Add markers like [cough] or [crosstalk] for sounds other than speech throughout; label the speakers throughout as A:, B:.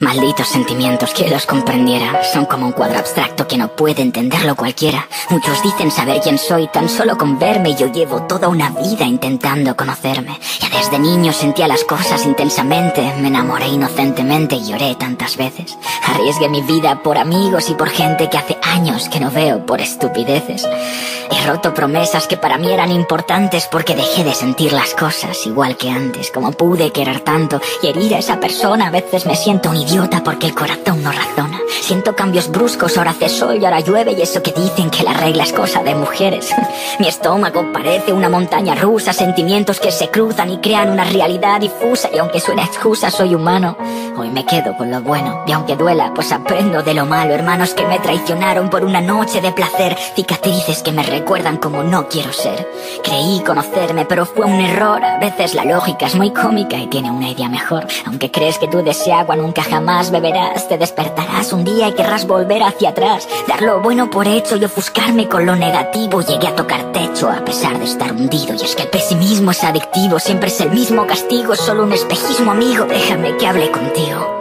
A: Malditos sentimientos, que los comprendiera. Son como un cuadro abstracto que no puede entenderlo cualquiera. Muchos dicen saber quién soy, tan solo con verme yo llevo toda una vida intentando conocerme. Ya desde niño sentía las cosas intensamente, me enamoré inocentemente y lloré tantas veces. Arriesgué mi vida por amigos y por gente que hace años que no veo por estupideces. He roto promesas que para mí eran importantes porque dejé de sentir las cosas igual que antes. Como pude querer tanto y herir a esa persona, a veces me siento un idiota porque el corazón no razona. Siento cambios bruscos, ahora hace sol y ahora llueve y eso que dicen que la regla es cosa de mujeres. [laughs] Mi estómago parece una montaña rusa, sentimientos que se cruzan y crean una realidad difusa y aunque suene excusa soy humano. Hoy me quedo con lo bueno y aunque duela pues aprendo de lo malo. Hermanos que me traicionaron por una noche de placer, cicatrices que me recuerdan como no quiero ser. Creí conocerme, pero fue un error. A veces la lógica es muy cómica y tiene una idea mejor. Aunque crees que tú de agua nunca jamás beberás, te despertarás un día y querrás volver hacia atrás. Dar lo bueno por hecho y ofuscarme con lo negativo. Llegué a tocar techo a pesar de estar hundido. Y es que el pesimismo es adictivo, siempre es el mismo castigo, solo un espejismo amigo. Déjame que hable contigo.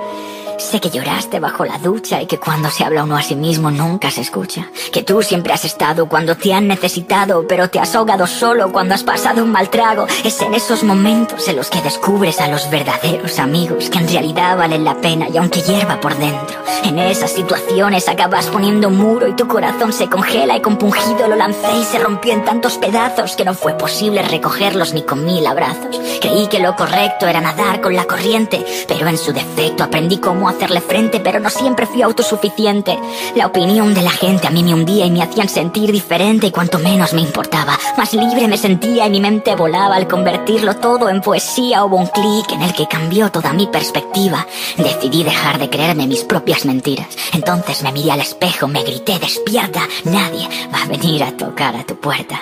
A: Sé que lloraste bajo la ducha y que cuando se habla uno a sí mismo nunca se escucha. Que tú siempre has estado cuando te han necesitado, pero te has ahogado solo cuando has pasado un mal trago. Es en esos momentos en los que descubres a los verdaderos amigos que en realidad valen la pena y aunque hierva por dentro. En esas situaciones acabas poniendo un muro y tu corazón se congela y compungido lo lancé y se rompió en tantos pedazos que no fue posible recogerlos ni con mil abrazos. Creí que lo correcto era nadar con la corriente, pero en su defecto aprendí cómo hacerle frente, pero no siempre fui autosuficiente. La opinión de la gente a mí me hundía y me hacían sentir diferente y cuanto menos me importaba, más libre me sentía y mi mente volaba al convertirlo todo en poesía. Hubo un clic en el que cambió toda mi perspectiva. Decidí dejar de creerme mis propias mentiras. Entonces me miré al espejo, me grité despierta, nadie va a venir a tocar a tu puerta.